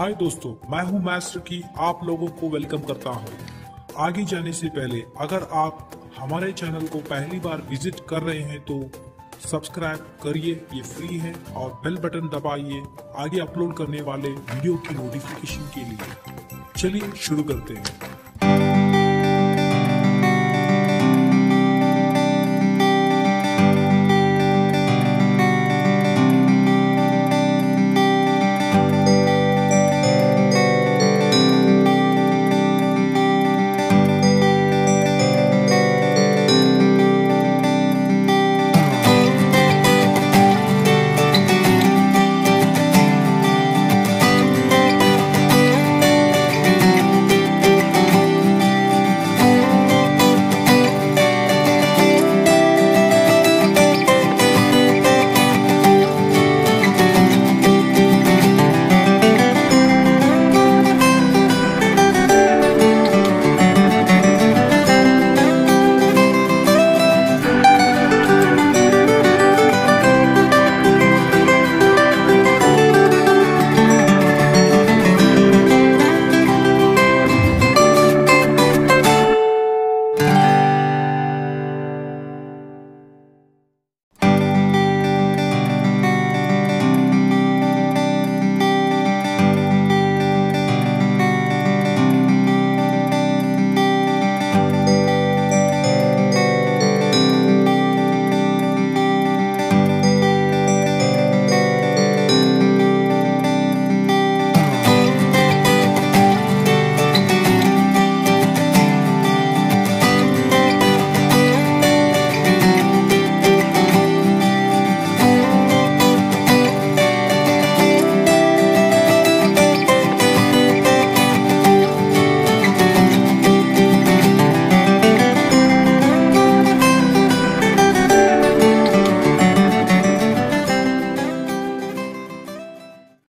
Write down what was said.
हाय दोस्तों, मैं हूँ मास्टर की आप लोगों को वेलकम करता हूँ। आगे जाने से पहले, अगर आप हमारे चैनल को पहली बार विज़िट कर रहे हैं तो सब्सक्राइब करिए, ये फ्री है, और बेल बटन दबाइए, आगे अपलोड करने वाले वीडियो की नोटिफिकेशन के लिए। चलिए शुरू करते हैं।